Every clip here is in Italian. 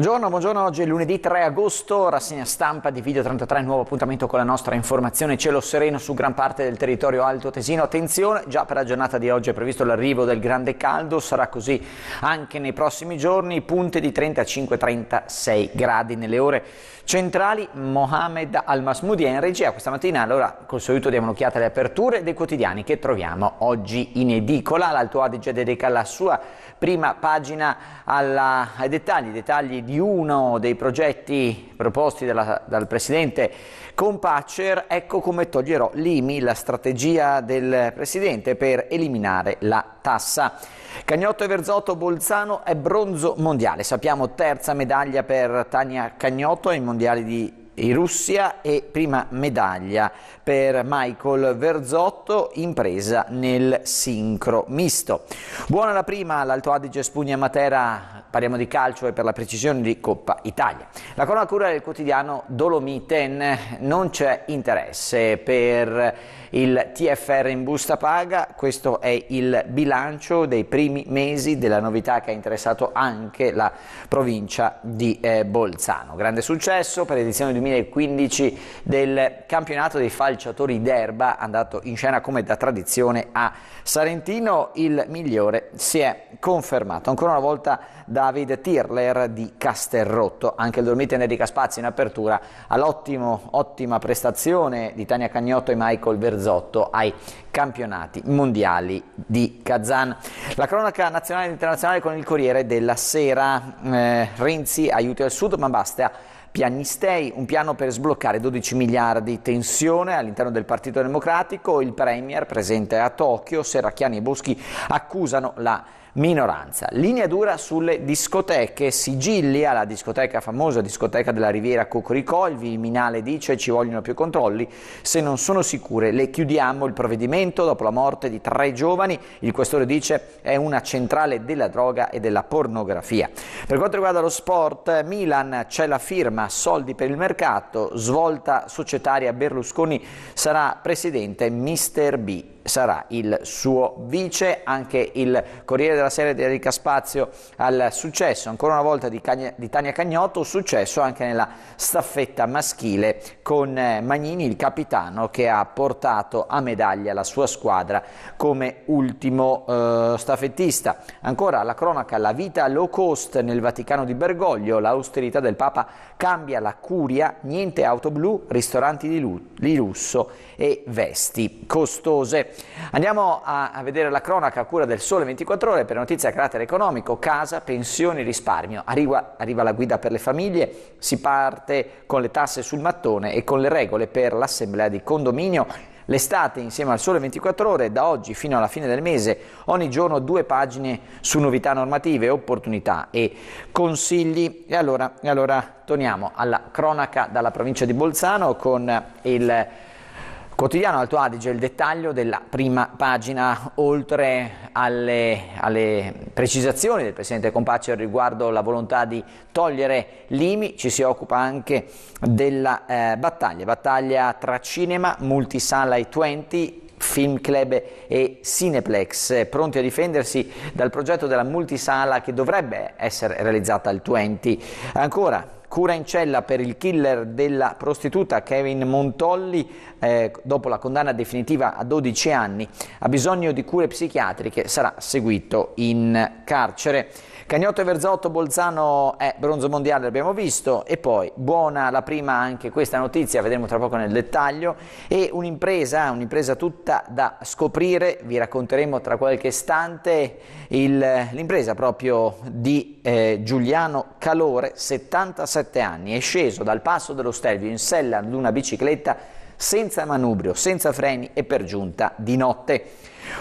Buongiorno, buongiorno, oggi è lunedì 3 agosto, rassegna stampa di Video 33, nuovo appuntamento con la nostra informazione cielo sereno su gran parte del territorio alto tesino. Attenzione, già per la giornata di oggi è previsto l'arrivo del grande caldo, sarà così anche nei prossimi giorni, punte di 35-36 gradi nelle ore centrali. Mohamed Al-Masmoudi è in regia questa mattina, allora col suo aiuto diamo un'occhiata alle aperture dei quotidiani che troviamo oggi in edicola. L'Alto Adige dedica la sua prima pagina alla, ai dettagli, dettagli di uno dei progetti proposti dalla, dal Presidente Compaccer, ecco come toglierò l'IMI, la strategia del Presidente per eliminare la tassa. Cagnotto e Verzotto Bolzano è bronzo mondiale, sappiamo terza medaglia per Tania Cagnotto ai mondiali di in Russia e prima medaglia per Michael Verzotto, impresa nel sincro misto. Buona la prima, l'Alto Adige Spugna Matera, parliamo di calcio e per la precisione di Coppa Italia. La cura del quotidiano Dolomiten, non c'è interesse per il TFR in busta paga, questo è il bilancio dei primi mesi della novità che ha interessato anche la provincia di eh, Bolzano. Grande successo per l'edizione 2015 del campionato dei falciatori d'erba, andato in scena come da tradizione a Sarentino, il migliore si è confermato. Ancora una volta David Tirler di Casterrotto, anche il Dolmite Enrica Spazio in apertura all'ottima prestazione di Tania Cagnotto e Michael Verzoni Berzotto ai campionati mondiali di Kazan. La cronaca nazionale e internazionale con il Corriere della Sera. Eh, Renzi aiuti al Sud, ma basta pianistei, un piano per sbloccare 12 miliardi. Tensione all'interno del Partito Democratico, il Premier presente a Tokyo, Serracchiani e Boschi accusano la minoranza. Linea dura sulle discoteche, sigilli alla discoteca famosa, discoteca della Riviera Cocoricò, il Viminale dice ci vogliono più controlli, se non sono sicure le chiudiamo. Il provvedimento dopo la morte di tre giovani, il questore dice è una centrale della droga e della pornografia. Per quanto riguarda lo sport, Milan c'è la firma, soldi per il mercato, svolta societaria Berlusconi sarà presidente Mister B sarà il suo vice, anche il Corriere della Serie di Enrica Spazio al successo ancora una volta di, Cagna, di Tania Cagnotto, successo anche nella staffetta maschile con eh, Magnini, il capitano che ha portato a medaglia la sua squadra come ultimo eh, staffettista. Ancora la cronaca, la vita low cost nel Vaticano di Bergoglio, l'austerità del Papa cambia la curia, niente auto blu, ristoranti di lusso e vesti costose. Andiamo a, a, vedere la cronaca a cura del Sole 24 Ore per notizie a carattere economico, casa, pensioni, risparmio. Arriva, arriva la guida per le famiglie, si parte con le tasse sul mattone e con le regole per l'assemblea di condominio. L'estate insieme al Sole 24 Ore, da oggi fino alla fine del mese, ogni giorno due pagine su novità normative, opportunità e consigli. E allora, e allora torniamo alla cronaca dalla provincia di Bolzano con il Quotidiano Alto Adige, il dettaglio della prima pagina, oltre alle, alle precisazioni del Presidente Compaccio riguardo la volontà di togliere l'IMI, ci si occupa anche della eh, battaglia, battaglia tra cinema, multisala e 20, Film Club e Cineplex, pronti a difendersi dal progetto della multisala che dovrebbe essere realizzata al 20. Ancora, Cura in cella per il killer della prostituta Kevin Montolli, eh, dopo la condanna definitiva a 12 anni, ha bisogno di cure psichiatriche, sarà seguito in carcere. Cagnotto e Verzotto, Bolzano è bronzo mondiale, l'abbiamo visto, e poi buona la prima anche questa notizia, vedremo tra poco nel dettaglio, e un'impresa, un'impresa tutta da scoprire, vi racconteremo tra qualche istante l'impresa proprio di eh, Giuliano Calore, 77 anni, è sceso dal passo dello Stelvio in sella ad una bicicletta senza manubrio, senza freni e per giunta di notte.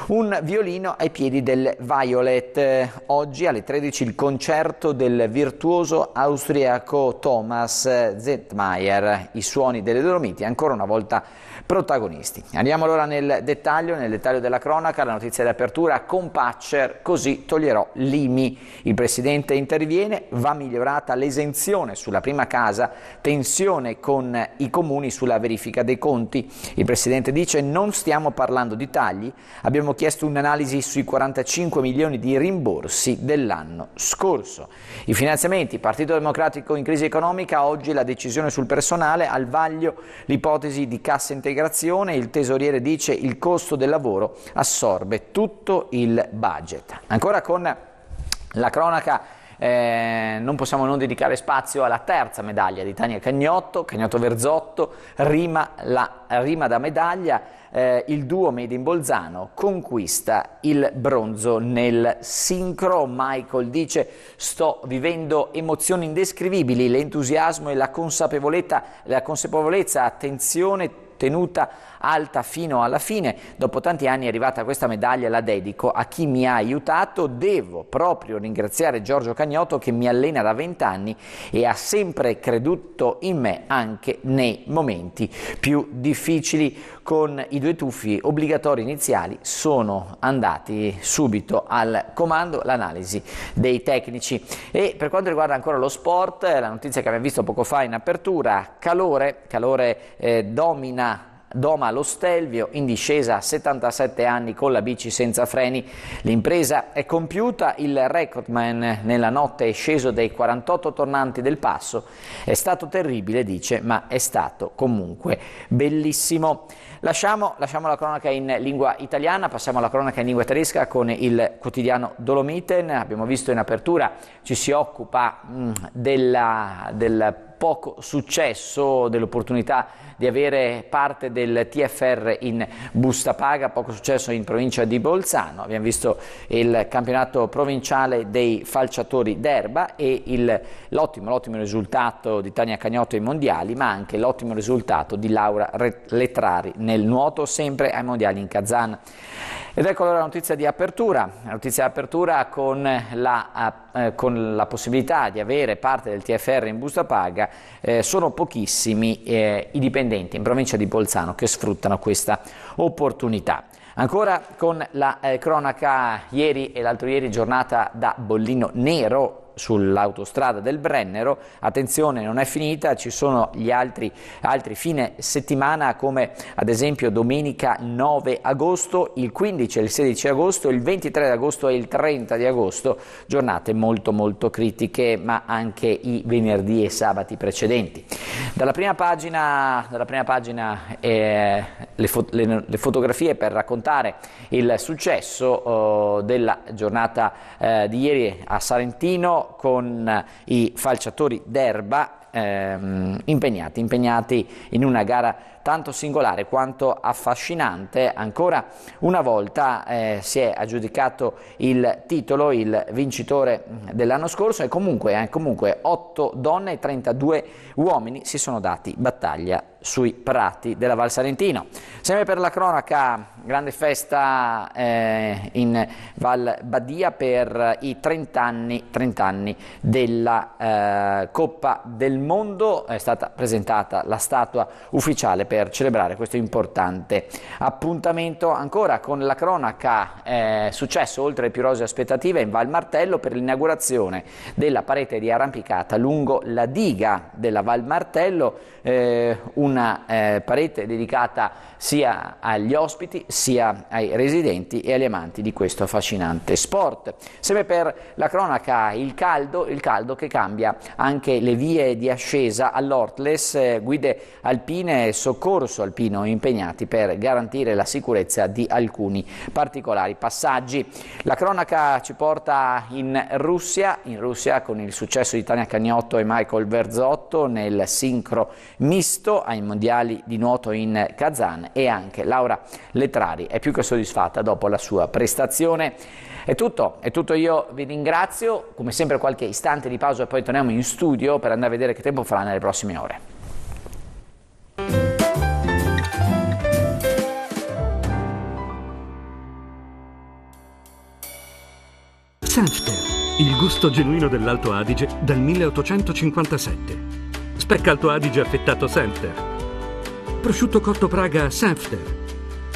Un violino ai piedi del Violet. Oggi alle 13 il concerto del virtuoso austriaco Thomas Zettmeier. I suoni delle Dolomiti ancora una volta protagonisti. Andiamo allora nel dettaglio, nel dettaglio della cronaca, la notizia di apertura con Patcher, così toglierò l'IMI. Il Presidente interviene, va migliorata l'esenzione sulla prima casa, tensione con i comuni sulla verifica dei conti. Il Presidente dice non stiamo parlando di tagli, abbiamo chiesto un'analisi sui 45 milioni di rimborsi dell'anno scorso. I finanziamenti, Partito Democratico in crisi economica, oggi la decisione sul personale, al vaglio l'ipotesi di cassa integrazione, il tesoriere dice il costo del lavoro assorbe tutto il budget. Ancora con la cronaca eh, non possiamo non dedicare spazio alla terza medaglia di Tania Cagnotto, Cagnotto Verzotto, rima, la, rima da medaglia, eh, il duo Made in Bolzano conquista il bronzo nel sincro. Michael dice sto vivendo emozioni indescrivibili, l'entusiasmo e la consapevolezza, la consapevolezza attenzione tenuta alta fino alla fine. Dopo tanti anni è arrivata questa medaglia, la dedico a chi mi ha aiutato. Devo proprio ringraziare Giorgio Cagnotto che mi allena da vent'anni e ha sempre creduto in me anche nei momenti più difficili. Con i due tuffi obbligatori iniziali sono andati subito al comando l'analisi dei tecnici. E per quanto riguarda ancora lo sport, la notizia che abbiamo visto poco fa in apertura, calore, calore eh, domina Doma lo Stelvio in discesa a 77 anni con la bici senza freni. L'impresa è compiuta, il recordman nella notte è sceso dai 48 tornanti del passo. È stato terribile, dice, ma è stato comunque bellissimo. Lasciamo, lasciamo la cronaca in lingua italiana, passiamo alla cronaca in lingua tedesca con il quotidiano Dolomiten. Abbiamo visto in apertura, ci si occupa mh, della, del poco successo, dell'opportunità di avere parte del TFR in busta paga, poco successo in provincia di Bolzano. Abbiamo visto il campionato provinciale dei falciatori d'erba e il, l'ottimo, l'ottimo risultato di Tania Cagnotto ai mondiali, ma anche l'ottimo risultato di Laura Lettrari nel nuoto, sempre ai mondiali in Kazan. Ed ecco allora la notizia di apertura, la notizia di apertura con la, eh, con la possibilità di avere parte del TFR in busta paga, eh, sono pochissimi eh, i dipendenti in provincia di Bolzano che sfruttano questa opportunità. Ancora con la eh, cronaca ieri e l'altro ieri giornata da bollino nero sull'autostrada del Brennero. Attenzione, non è finita, ci sono gli altri, altri fine settimana come ad esempio domenica 9 agosto, il 15 e il 16 agosto, il 23 agosto e il 30 di agosto, giornate molto molto critiche, ma anche i venerdì e sabati precedenti. Dalla prima pagina, dalla prima pagina eh, le, fo- le, le, fotografie per raccontare il successo oh, della giornata eh, di ieri a Salentino, con i falciatori d'erba ehm, impegnati, impegnati in una gara tanto singolare quanto affascinante. Ancora una volta eh, si è aggiudicato il titolo, il vincitore dell'anno scorso e comunque, eh, comunque 8 donne e 32 uomini si sono dati battaglia sui prati della Val Salentino. Sempre per la cronaca, grande festa eh, in Val Badia per i 30 anni, 30 anni della eh, Coppa del Mondo. È stata presentata la statua ufficiale per celebrare questo importante appuntamento. Ancora con la cronaca, eh, successo oltre le più rose aspettative in Val Martello per l'inaugurazione della parete di arrampicata lungo la diga della Val Martello, eh, una eh, parete dedicata sia agli ospiti sia ai residenti e agli amanti di questo affascinante sport. Sempre per la cronaca, il caldo, il caldo che cambia anche le vie di ascesa all'Ortles, eh, guide alpine e soccorso alpino impegnati per garantire la sicurezza di alcuni particolari passaggi. La cronaca ci porta in Russia, in Russia con il successo di Tania Cagnotto e Michael Verzotto nel sincro misto ai mondiali di nuoto in Kazan e anche Laura Letrari è più che soddisfatta dopo la sua prestazione. È tutto, è tutto, io vi ringrazio, come sempre qualche istante di pausa e poi torniamo in studio per andare a vedere che tempo farà nelle prossime ore. Senfter, il gusto genuino dell'Alto Adige dal 1857. Specca Alto Adige affettato Senfter Prosciutto cotto Praga Sanfter.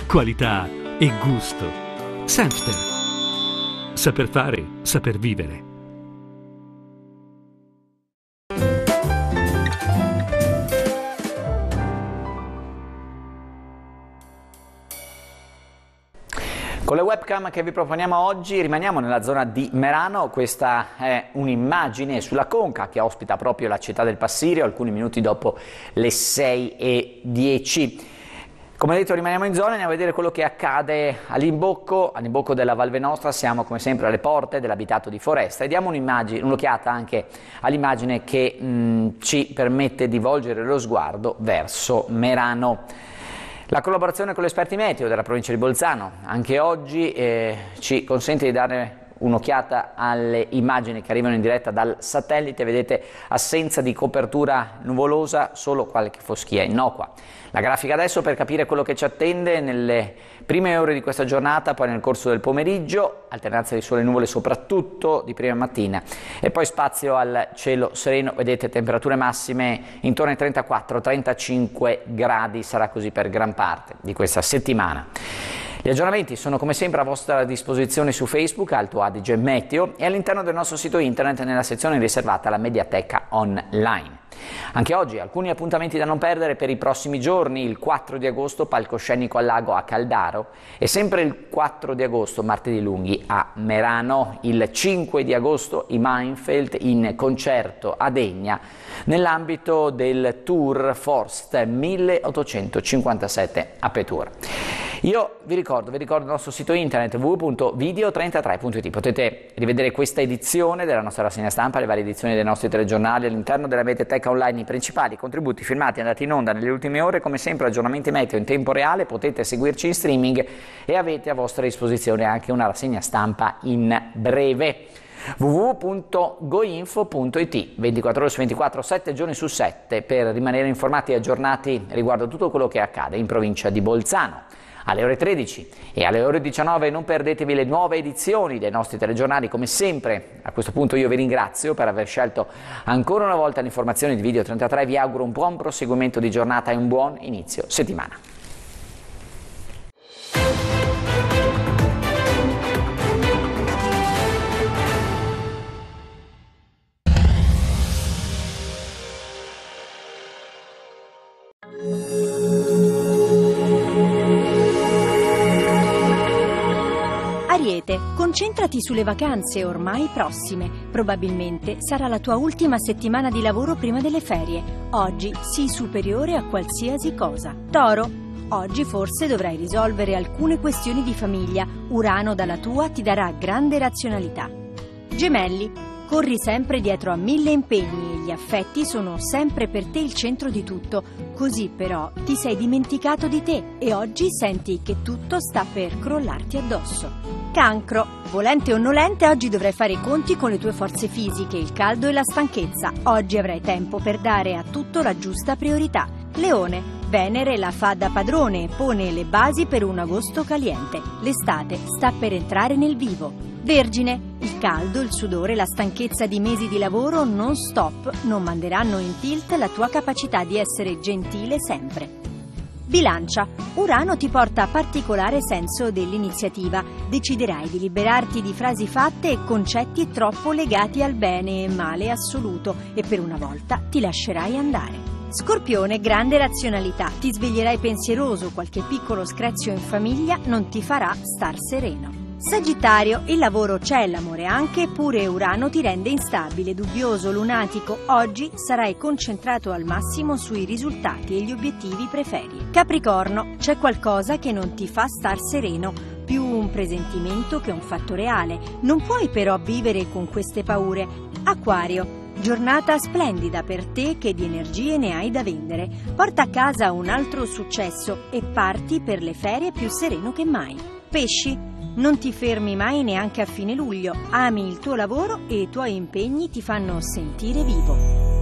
Qualità e gusto. Sanfter. Saper fare, saper vivere. Con le webcam che vi proponiamo oggi rimaniamo nella zona di Merano, questa è un'immagine sulla Conca che ospita proprio la città del Passirio alcuni minuti dopo le 6 e 10. Come detto rimaniamo in zona e andiamo a vedere quello che accade all'imbocco, all'imbocco della Val Venostra, siamo come sempre alle porte dell'abitato di Foresta e diamo un'occhiata anche all'immagine che mh, ci permette di volgere lo sguardo verso Merano. La collaborazione con gli esperti meteo della provincia di Bolzano anche oggi eh, ci consente di dare un'occhiata alle immagini che arrivano in diretta dal satellite, vedete assenza di copertura nuvolosa, solo qualche foschia innocua. La grafica adesso per capire quello che ci attende nelle prime ore di questa giornata, poi nel corso del pomeriggio, alternanza di sole e nuvole soprattutto di prima mattina e poi spazio al cielo sereno, vedete temperature massime intorno ai 34-35 gradi, sarà così per gran parte di questa settimana. Gli aggiornamenti sono come sempre a vostra disposizione su Facebook, Alto Adige Meteo e all'interno del nostro sito internet nella sezione riservata alla Mediateca Online. Anche oggi alcuni appuntamenti da non perdere per i prossimi giorni, il 4 di agosto palcoscenico al lago a Caldaro e sempre il 4 di agosto martedì lunghi a Merano, il 5 di agosto i Meinfeld in concerto a Degna nell'ambito del Tour Forst 1857 Apetur. Io vi ricordo, vi ricordo il nostro sito internet www.video33.it, potete rivedere questa edizione della nostra rassegna stampa, le varie edizioni dei nostri telegiornali all'interno della Mediateca Online, i principali contributi filmati andati in onda nelle ultime ore, come sempre aggiornamenti meteo in tempo reale, potete seguirci in streaming e avete a vostra disposizione anche una rassegna stampa in breve. www.goinfo.it 24 ore su 24, 7 giorni su 7 per rimanere informati e aggiornati riguardo tutto quello che accade in provincia di Bolzano alle ore 13 e alle ore 19 non perdetevi le nuove edizioni dei nostri telegiornali. Come sempre a questo punto io vi ringrazio per aver scelto ancora una volta l'informazione di Video 33 vi auguro un buon proseguimento di giornata e un buon inizio settimana Ariete, concentrati sulle vacanze ormai prossime. Probabilmente sarà la tua ultima settimana di lavoro prima delle ferie. Oggi sii superiore a qualsiasi cosa. Toro, oggi forse dovrai risolvere alcune questioni di famiglia. Urano dalla tua ti darà grande razionalità. Gemelli, corri sempre dietro a mille impegni e gli affetti sono sempre per te il centro di tutto. Così però ti sei dimenticato di te e oggi senti che tutto sta per crollarti addosso. Cancro. Volente o nolente, oggi dovrai fare i conti con le tue forze fisiche, il caldo e la stanchezza. Oggi avrai tempo per dare a tutto la giusta priorità. Leone. Venere la fa da padrone e pone le basi per un agosto caliente. L'estate sta per entrare nel vivo. Vergine, il caldo, il sudore, la stanchezza di mesi di lavoro non stop non manderanno in tilt la tua capacità di essere gentile sempre. Bilancia. Urano ti porta particolare senso dell'iniziativa. Deciderai di liberarti di frasi fatte e concetti troppo legati al bene e male assoluto e per una volta ti lascerai andare. Scorpione, grande razionalità. Ti sveglierai pensieroso, qualche piccolo screzio in famiglia non ti farà star sereno. Sagittario, il lavoro c'è, l'amore anche, eppure Urano ti rende instabile, dubbioso, lunatico. Oggi sarai concentrato al massimo sui risultati e gli obiettivi preferi. Capricorno, c'è qualcosa che non ti fa star sereno, più un presentimento che un fatto reale. Non puoi però vivere con queste paure. Acquario, Giornata splendida per te che di energie ne hai da vendere. Porta a casa un altro successo e parti per le ferie più sereno che mai. Pesci, non ti fermi mai neanche a fine luglio, ami il tuo lavoro e i tuoi impegni ti fanno sentire vivo.